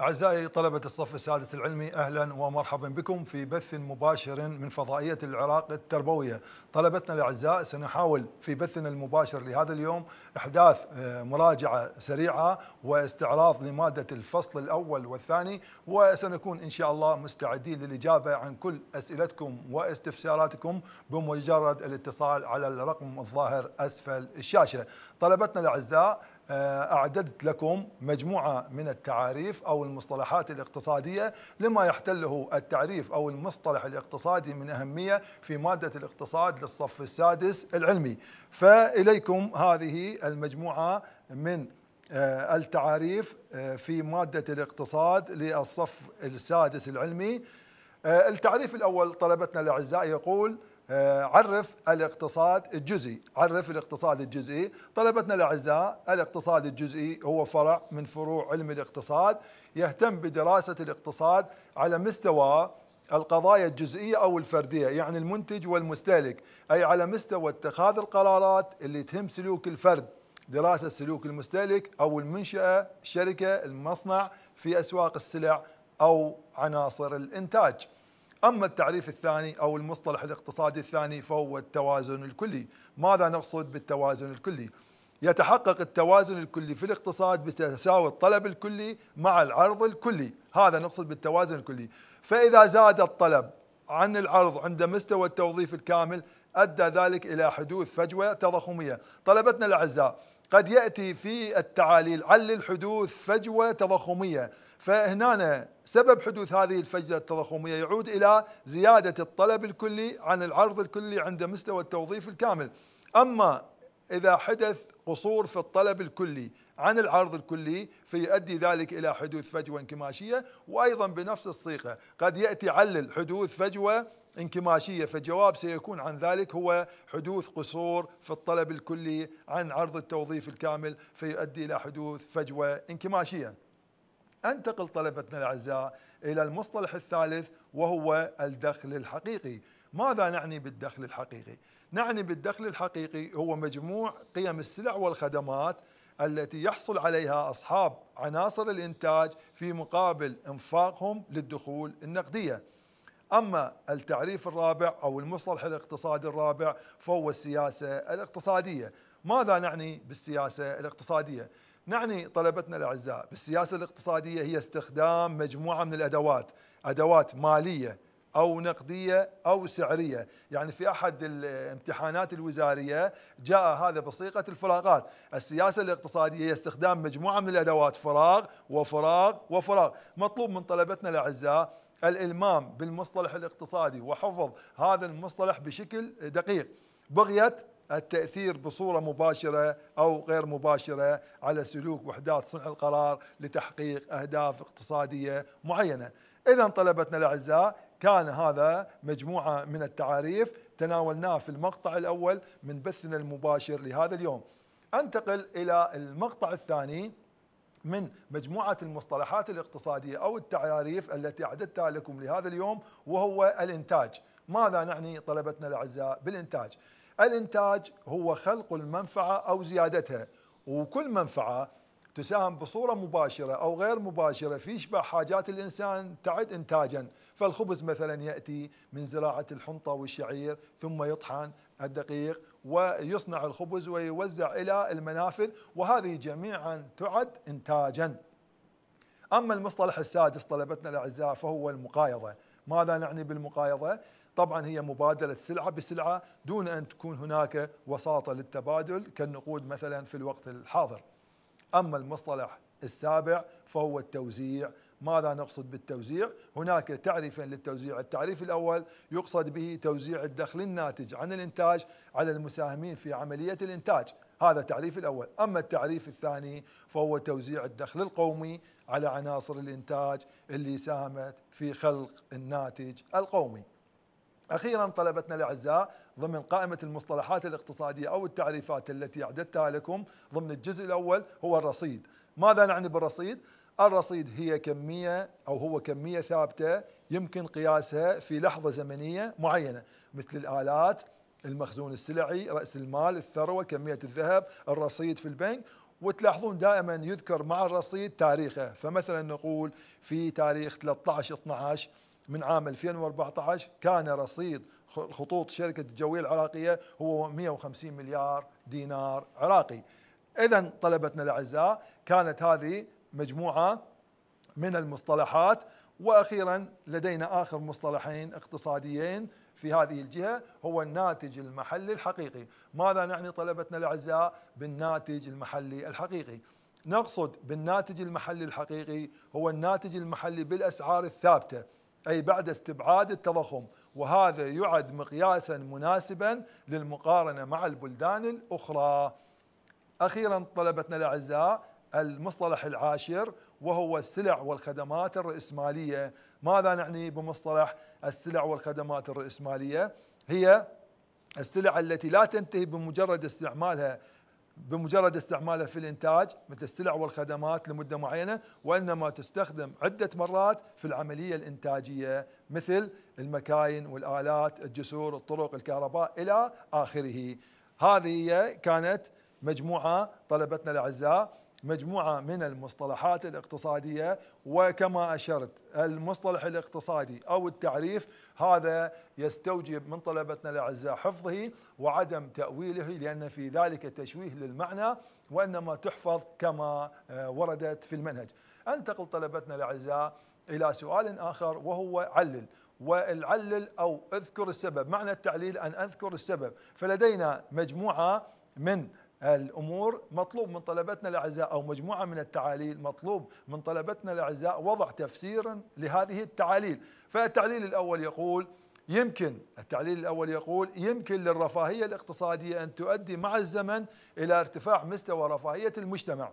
أعزائي طلبة الصف السادس العلمي أهلا ومرحبا بكم في بث مباشر من فضائية العراق التربوية. طلبتنا الأعزاء سنحاول في بثنا المباشر لهذا اليوم إحداث آه، مراجعة سريعة واستعراض لمادة الفصل الأول والثاني وسنكون إن شاء الله مستعدين للإجابة عن كل أسئلتكم واستفساراتكم بمجرد الاتصال على الرقم الظاهر أسفل الشاشة. طلبتنا الأعزاء أعددت لكم مجموعة من التعاريف أو المصطلحات الاقتصادية لما يحتله التعريف أو المصطلح الاقتصادي من أهمية في مادة الاقتصاد للصف السادس العلمي. فإليكم هذه المجموعة من آه، التعاريف آه، في مادة الاقتصاد للصف السادس العلمي. التعريف الأول طلبتنا الأعزاء يقول آه، عرف الاقتصاد الجزئي. عرف الاقتصاد الجزئي. طلبتنا الأعزاء الاقتصاد الجزئي هو فرع من فروع علم الاقتصاد يهتم بدراسة الاقتصاد على مستوى القضايا الجزئية أو الفردية يعني المنتج والمستهلك أي على مستوى اتخاذ القرارات اللي تهم سلوك الفرد دراسة سلوك المستهلك أو المنشأة الشركة المصنع في أسواق السلع أو عناصر الإنتاج. أما التعريف الثاني أو المصطلح الاقتصادي الثاني فهو التوازن الكلي. ماذا نقصد بالتوازن الكلي؟ يتحقق التوازن الكلي في الاقتصاد بتساوي الطلب الكلي مع العرض الكلي. هذا نقصد بالتوازن الكلي. فإذا زاد الطلب عن العرض عند مستوى التوظيف الكامل أدى ذلك إلى حدوث فجوة تضخمية. طلبتنا الأعزاء قد يأتي في التعاليل علل حدوث فجوة تضخمية. فهنا سبب حدوث هذه الفجوة التضخمية يعود إلى زيادة الطلب الكلي عن العرض الكلي عند مستوى التوظيف الكامل. أما إذا حدث قصور في الطلب الكلي عن العرض الكلي فيؤدي ذلك إلى حدوث فجوة انكماشية وأيضا بنفس الصيغة. قد يأتي علل حدوث فجوة انكماشية فالجواب سيكون عن ذلك هو حدوث قصور في الطلب الكلي عن عرض التوظيف الكامل فيؤدي إلى حدوث فجوة انكماشية. أنتقل طلبتنا الأعزاء إلى المصطلح الثالث وهو الدخل الحقيقي. ماذا نعني بالدخل الحقيقي؟ نعني بالدخل الحقيقي هو مجموع قيم السلع والخدمات التي يحصل عليها أصحاب عناصر الإنتاج في مقابل إنفاقهم للدخول النقدية. أما التعريف الرابع أو المصطلح الاقتصادي الرابع فهو السياسة الاقتصادية. ماذا نعني بالسياسة الاقتصادية؟ نعني طلبتنا الأعزاء بالسياسة الاقتصادية هي استخدام مجموعة من الأدوات أدوات مالية أو نقدية أو سعرية، يعني في أحد الامتحانات الوزارية جاء هذا بصيغة الفراغات، السياسة الاقتصادية هي استخدام مجموعة من الأدوات فراغ وفراغ وفراغ، مطلوب من طلبتنا الأعزاء الإلمام بالمصطلح الاقتصادي وحفظ هذا المصطلح بشكل دقيق، بغيه التأثير بصورة مباشرة أو غير مباشرة على سلوك وحدات صنع القرار لتحقيق أهداف اقتصادية معينة. إذا طلبتنا الأعزاء كان هذا مجموعة من التعاريف تناولناه في المقطع الأول من بثنا المباشر لهذا اليوم. أنتقل إلى المقطع الثاني. من مجموعة المصطلحات الاقتصادية أو التعاريف التي أعددتها لكم لهذا اليوم وهو الإنتاج. ماذا نعني طلبتنا الأعزاء بالإنتاج؟ الإنتاج هو خلق المنفعة أو زيادتها وكل منفعة تساهم بصورة مباشرة أو غير مباشرة في إشباع حاجات الإنسان تعد إنتاجا. فالخبز مثلا يأتي من زراعة الحنطة والشعير ثم يطحن الدقيق ويصنع الخبز ويوزع إلى المنافذ وهذه جميعا تعد إنتاجا. أما المصطلح السادس طلبتنا الأعزاء فهو المقايضة. ماذا نعني بالمقايضة؟ طبعا هي مبادلة سلعة بسلعة دون أن تكون هناك وساطة للتبادل كالنقود مثلا في الوقت الحاضر. أما المصطلح السابع فهو التوزيع ماذا نقصد بالتوزيع؟ هناك تعريفين للتوزيع، التعريف الأول يقصد به توزيع الدخل الناتج عن الإنتاج على المساهمين في عملية الإنتاج، هذا التعريف الأول، أما التعريف الثاني فهو توزيع الدخل القومي على عناصر الإنتاج اللي ساهمت في خلق الناتج القومي. أخيرا طلبتنا الأعزاء ضمن قائمة المصطلحات الاقتصادية أو التعريفات التي أعددتها لكم ضمن الجزء الأول هو الرصيد. ماذا نعني بالرصيد؟ الرصيد هي كمية أو هو كمية ثابتة يمكن قياسها في لحظة زمنية معينة مثل الآلات المخزون السلعي رأس المال الثروة كمية الذهب الرصيد في البنك. وتلاحظون دائما يذكر مع الرصيد تاريخه. فمثلا نقول في تاريخ 13 12 من عام 2014 كان رصيد خطوط شركة الجوية العراقية هو 150 مليار دينار عراقي. إذا طلبتنا الأعزاء كانت هذه مجموعة من المصطلحات وأخيرا لدينا آخر مصطلحين اقتصاديين في هذه الجهة هو الناتج المحلي الحقيقي، ماذا نعني طلبتنا الأعزاء بالناتج المحلي الحقيقي؟ نقصد بالناتج المحلي الحقيقي هو الناتج المحلي بالأسعار الثابتة. أي بعد استبعاد التضخم. وهذا يعد مقياسا مناسبا للمقارنة مع البلدان الأخرى. أخيرا طلبتنا الأعزاء المصطلح العاشر وهو السلع والخدمات الرأسمالية. ماذا نعني بمصطلح السلع والخدمات الرأسمالية؟ هي السلع التي لا تنتهي بمجرد استعمالها. بمجرد استعمالها في الإنتاج مثل السلع والخدمات لمدة معينة وإنما تستخدم عدة مرات في العملية الإنتاجية مثل المكاين والآلات، الجسور، الطرق، الكهرباء إلى آخره. هذه كانت مجموعة طلبتنا الأعزاء مجموعة من المصطلحات الاقتصادية وكما أشرت المصطلح الاقتصادي أو التعريف هذا يستوجب من طلبتنا الأعزاء حفظه وعدم تأويله لأن في ذلك تشويه للمعنى وإنما تحفظ كما آه، وردت في المنهج. أنتقل طلبتنا الأعزاء إلى سؤال آخر وهو علل. والعلل أو أذكر السبب معنى التعليل أن أذكر السبب. فلدينا مجموعة من الأمور مطلوب من طلبتنا الأعزاء أو مجموعة من التعاليل مطلوب من طلبتنا الأعزاء وضع تفسير لهذه التعاليل. فالتعليل الأول يقول يمكن التعليل الأول يقول يمكن للرفاهية الاقتصادية أن تؤدي مع الزمن إلى ارتفاع مستوى رفاهية المجتمع.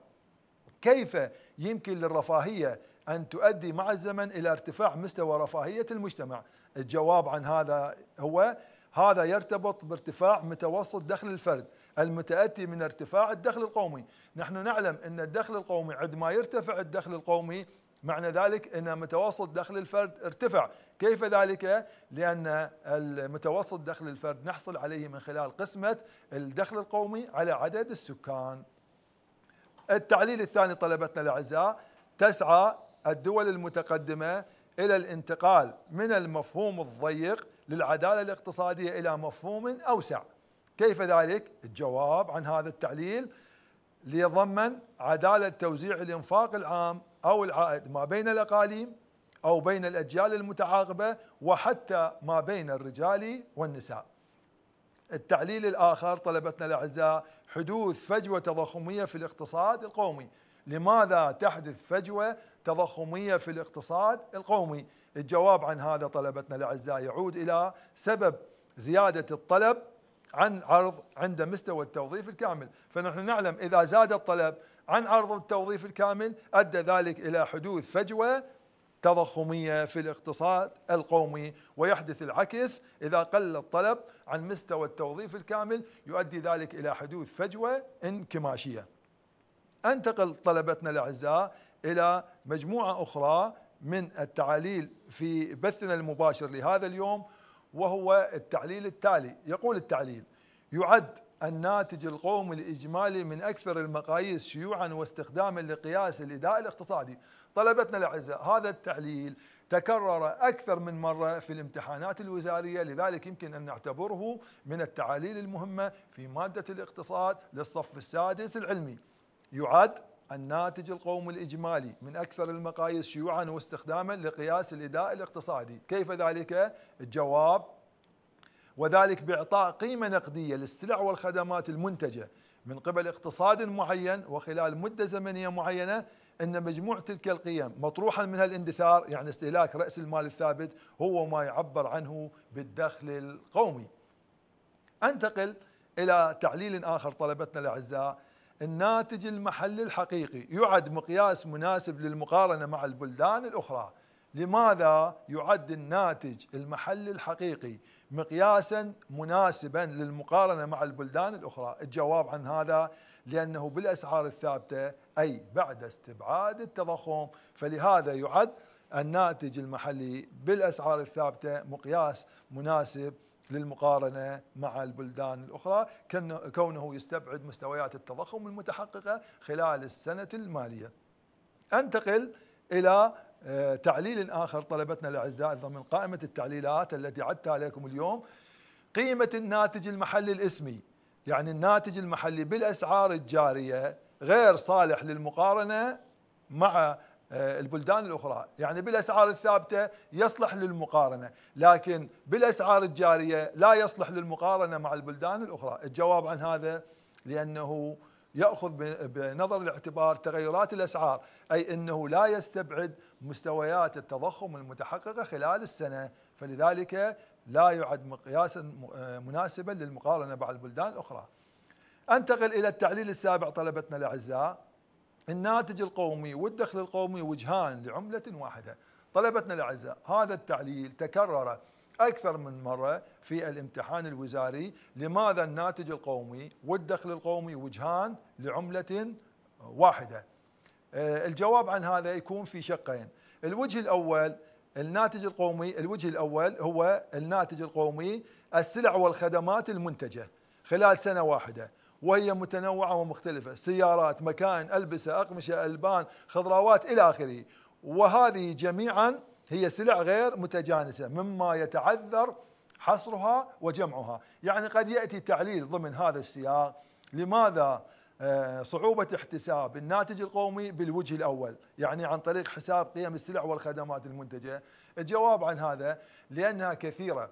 كيف يمكن للرفاهية أن تؤدي مع الزمن إلى ارتفاع مستوى رفاهية المجتمع؟ الجواب عن هذا هو هذا يرتبط بارتفاع متوسط دخل الفرد المتأتي من ارتفاع الدخل القومي. نحن نعلم أن الدخل القومي عندما يرتفع الدخل القومي معنى ذلك أن متوسط دخل الفرد ارتفع. كيف ذلك؟ لأن المتوسط دخل الفرد نحصل عليه من خلال قسمة الدخل القومي على عدد السكان. التعليل الثاني طلبتنا الأعزاء تسعى الدول المتقدمة إلى الانتقال من المفهوم الضيق للعدالة الاقتصادية إلى مفهوم أوسع. كيف ذلك؟ الجواب عن هذا التعليل ليضمن عدالة توزيع الإنفاق العام أو العائد ما بين الأقاليم أو بين الأجيال المتعاقبة وحتى ما بين الرجال والنساء. التعليل الآخر طلبتنا الأعزاء حدوث فجوة تضخمية في الاقتصاد القومي. لماذا تحدث فجوة تضخمية في الاقتصاد القومي؟ الجواب عن هذا طلبتنا الأعزاء يعود إلى سبب زيادة الطلب عن عرض عند مستوى التوظيف الكامل. فنحن نعلم إذا زاد الطلب عن عرض التوظيف الكامل أدى ذلك إلى حدوث فجوة تضخمية في الاقتصاد القومي. ويحدث العكس إذا قل الطلب عن مستوى التوظيف الكامل يؤدي ذلك إلى حدوث فجوة انكماشية. أنتقل طلبتنا الأعزاء إلى مجموعة أخرى من التعاليل في بثنا المباشر لهذا اليوم وهو التعليل التالي. يقول التعليل يعد الناتج القومي الإجمالي من أكثر المقاييس شيوعا واستخداما لقياس الإداء الاقتصادي. طلبتنا الأعزاء هذا التعليل تكرر أكثر من مرة في الامتحانات الوزارية لذلك يمكن أن نعتبره من التعاليل المهمة في مادة الاقتصاد للصف السادس العلمي. يعد الناتج القومي الإجمالي من أكثر المقاييس شيوعا واستخداما لقياس الإداء الاقتصادي. كيف ذلك؟ الجواب وذلك بإعطاء قيمة نقدية للسلع والخدمات المنتجة من قبل اقتصاد معين وخلال مدة زمنية معينة أن مجموع تلك القيم مطروحا منها الاندثار يعني استهلاك رأس المال الثابت هو ما يعبر عنه بالدخل القومي. أنتقل إلى تعليل آخر طلبتنا الأعزاء. الناتج المحلي الحقيقي. يعد مقياس مناسب للمقارنة مع البلدان الأخرى. لماذا يعد الناتج المحلي الحقيقي مقياسا مناسبا للمقارنة مع البلدان الأخرى؟ الجواب عن هذا لأنه بالأسعار الثابتة أي بعد استبعاد التضخم. فلهذا يعد الناتج المحلي بالأسعار الثابتة مقياس مناسب للمقارنة مع البلدان الأخرى كونه يستبعد مستويات التضخم المتحققة خلال السنة المالية. أنتقل إلى آه، تعليل آخر طلبتنا الأعزاء ضمن قائمة التعليلات التي عدتها لكم اليوم. قيمة الناتج المحلي الإسمي يعني الناتج المحلي بالأسعار الجارية غير صالح للمقارنة مع البلدان الأخرى. يعني بالأسعار الثابتة يصلح للمقارنة لكن بالأسعار الجارية لا يصلح للمقارنة مع البلدان الأخرى. الجواب عن هذا لأنه يأخذ بنظر الاعتبار تغيرات الأسعار أي إنه لا يستبعد مستويات التضخم المتحققة خلال السنة. فلذلك لا يعد مقياسا مناسبا للمقارنة مع البلدان الأخرى. أنتقل إلى التعليل السابع طلبتنا الأعزاء. الناتج القومي والدخل القومي وجهان لعملة واحدة. طلبتنا الأعزاء هذا التعليل تكرر أكثر من مرة في الامتحان الوزاري. لماذا الناتج القومي والدخل القومي وجهان لعملة واحدة؟ آه، الجواب عن هذا يكون في شقين. الوجه الأول الناتج القومي الوجه الأول هو الناتج القومي السلع والخدمات المنتجة خلال سنة واحدة. وهي متنوعة ومختلفة. سيارات مكان ألبسة أقمشة ألبان خضروات إلى آخره. وهذه جميعا هي سلع غير متجانسة مما يتعذر حصرها وجمعها. يعني قد يأتي تعليل ضمن هذا السياق. لماذا؟ آه، صعوبة احتساب الناتج القومي بالوجه الأول يعني عن طريق حساب قيم السلع والخدمات المنتجة. الجواب عن هذا لأنها كثيرة.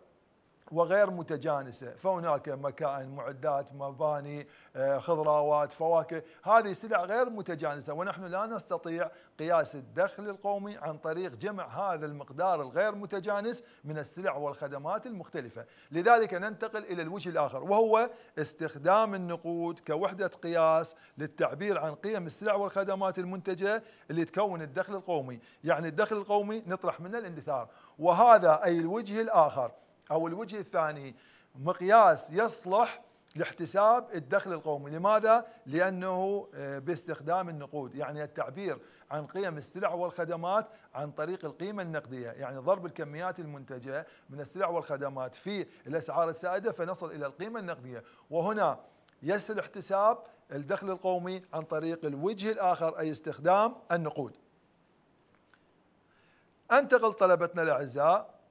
وغير متجانسة. فهناك مكائن معدات مباني آه، خضروات فواكه. هذه سلع غير متجانسة. ونحن لا نستطيع قياس الدخل القومي عن طريق جمع هذا المقدار الغير متجانس من السلع والخدمات المختلفة. لذلك ننتقل إلى الوجه الآخر وهو استخدام النقود كوحدة قياس للتعبير عن قيم السلع والخدمات المنتجة اللي تكون الدخل القومي. يعني الدخل القومي نطرح منه الاندثار. وهذا أي الوجه الآخر. أو الوجه الثاني مقياس يصلح لاحتساب الدخل القومي. لماذا؟ لأنه آه، باستخدام النقود يعني التعبير عن قيم السلع والخدمات عن طريق القيمة النقدية. يعني ضرب الكميات المنتجة من السلع والخدمات في الأسعار السائدة فنصل إلى القيمة النقدية. وهنا يسهل احتساب الدخل القومي عن طريق الوجه الآخر أي استخدام النقود. أنتقل طلبتنا الأعزاء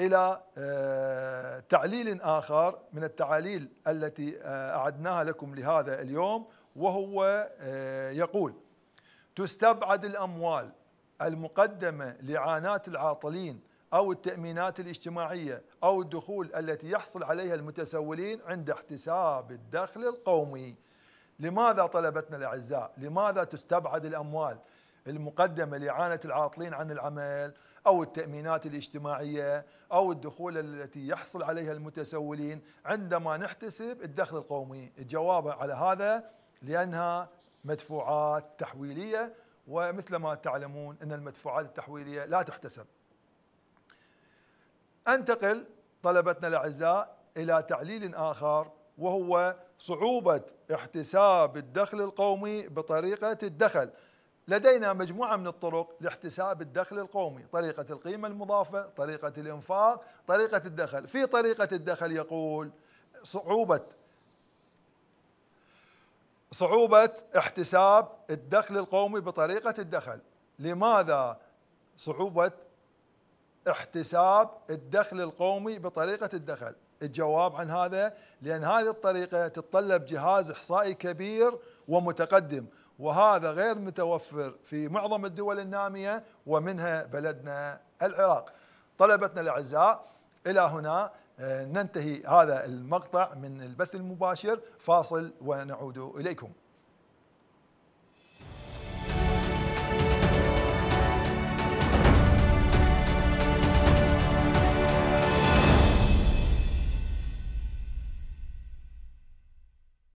إلى آه، تعليل آخر من التعاليل التي آه، أعدناها لكم لهذا اليوم وهو آه، يقول تستبعد الأموال المقدمة لعانات العاطلين أو التأمينات الاجتماعية أو الدخول التي يحصل عليها المتسولين عند احتساب الدخل القومي. لماذا طلبتنا الأعزاء؟ لماذا تستبعد الأموال المقدمة لإعانة العاطلين عن العمل أو التأمينات الاجتماعية أو الدخول التي يحصل عليها المتسولين عندما نحتسب الدخل القومي. الجواب على هذا لأنها مدفوعات تحويلية ومثل ما تعلمون أن المدفوعات التحويلية لا تحتسب. أنتقل طلبتنا الأعزاء إلى تعليل آخر وهو صعوبة احتساب الدخل القومي بطريقة الدخل. لدينا مجموعة من الطرق لاحتساب الدخل القومي. طريقة القيمة المضافة طريقة الإنفاق طريقة الدخل. في طريقة الدخل يقول صعوبة صعوبة احتساب الدخل القومي بطريقة الدخل. لماذا صعوبة احتساب الدخل القومي بطريقة الدخل؟ الجواب عن هذا لأن هذه الطريقة تتطلب جهاز إحصائي كبير ومتقدم. وهذا غير متوفر في معظم الدول النامية ومنها بلدنا العراق. طلبتنا الأعزاء إلى هنا آه، ننتهي هذا المقطع من البث المباشر. فاصل ونعود إليكم.